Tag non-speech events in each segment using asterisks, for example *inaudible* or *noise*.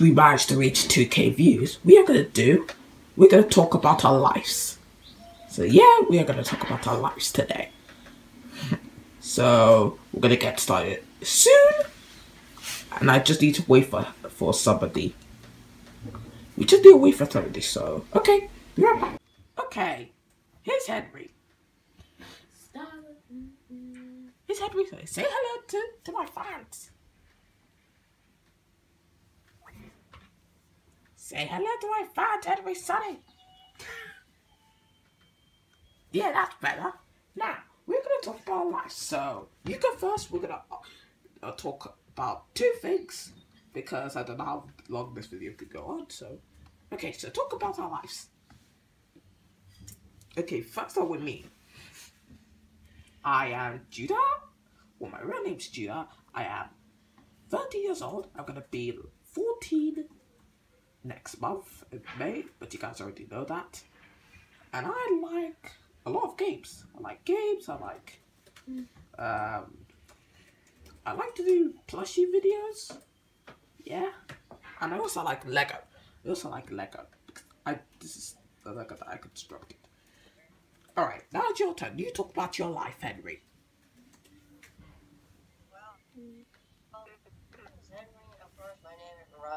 we managed to reach 2k views, we are gonna do, we're gonna talk about our lives. So yeah, we are gonna talk about our lives today. So we're gonna get started soon. And I just need to wait for for somebody. We just need to wait for somebody, so okay. be right back. Okay. Here's Henry. Here's Henry. Say hello to, to my fans. Say hello to my fans, Henri Suni. *laughs* yeah, that's better. Now, we're going to talk about life. So, you go first. We're going to uh, uh, talk about two things because I don't know how long this video could go on. So, okay, so talk about our lives. Okay, first off with me. I am Judah. Well, my real name's Judah. I am 30 years old. I'm going to be 14 next month in May, but you guys already know that. And I like a lot of games. I like games. I like um, I like to do plushie videos. Yeah, and I also like Lego. I also like Lego. I this is the Lego that I constructed. All right, now it's your turn. You talk about your life, Henry.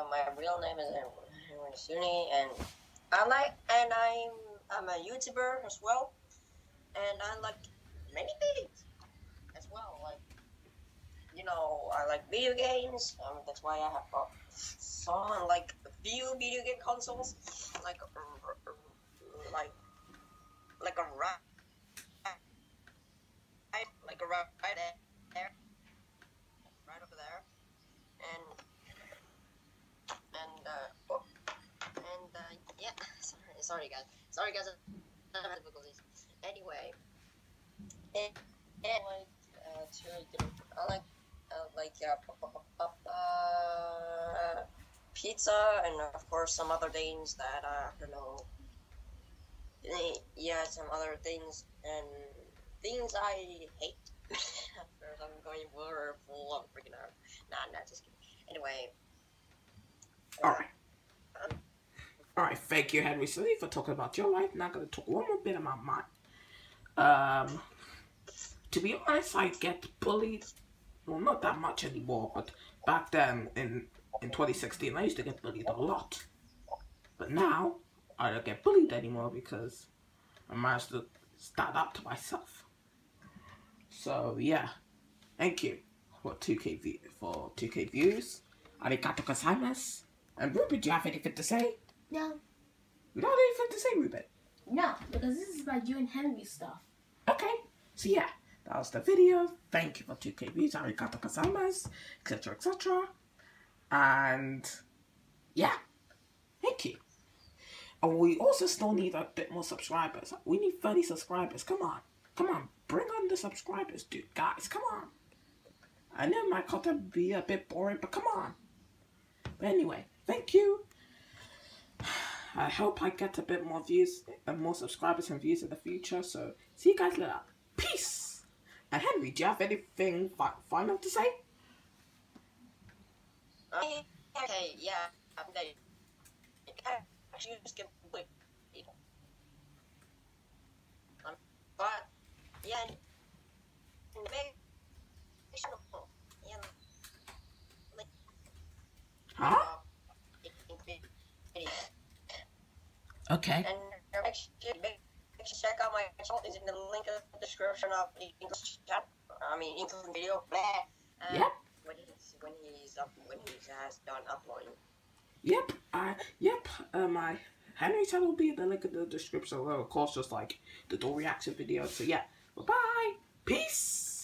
my real name is Henry And I like, and I'm I'm a YouTuber as well and I like many things as well. Like, you know, I like video games. Um, that's why I have uh, some like a few video game consoles, like like like a right, like a right there, right over there, and and uh, oh, and uh, yeah. Sorry, guys. Sorry guys. I have difficulties anyway, and, and like uh, to I like uh, like uh, pizza and of course some other things that uh, I don't know. Eh, yeah, some other things and things I hate. *laughs* I'm going for full on freaking out. Nah, nah, just kidding. Anyway. All right. All right, thank you, Henry for talking about your life. Now I'm going to talk one more bit about mine. Um, to be honest, I get bullied. Well, not that much anymore, but back then in in 2016, I used to get bullied a lot. But now, I don't get bullied anymore because I managed to stand up to myself. So yeah, thank you for 2k v for 2k views. Arigato gozaimasu. And Ruben, do you have anything to say? No. You don't have anything to say, Ruben? No, because this is about you and Henry stuff. Okay. So yeah, that was the video. Thank you for 2k views, arigato gozaimasu, etc, etc. And yeah, thank you. And we also still need a bit more subscribers. We need 30 subscribers. Come on. Come on. Bring on the subscribers, dude. Guys, come on. I know my content be a bit boring, but come on. But anyway, thank you. I hope I get a bit more views and more subscribers and views in the future. So see you guys later. Peace. And Henry, do you have anything fi final to say? Okay, yeah, I'm there. Actually, just get wait. Um, but yeah, Huh? Okay. And make sure, make sure check out my channel. Is in the link in the description of the English chat. I mean, English video. Blah. Uh, yep. When he's when he's up when he has done uploading. Yep. I yep. Uh, my Henry channel will be in the link in the description. Of course, just like the door reaction video. So yeah. Bye bye. Peace.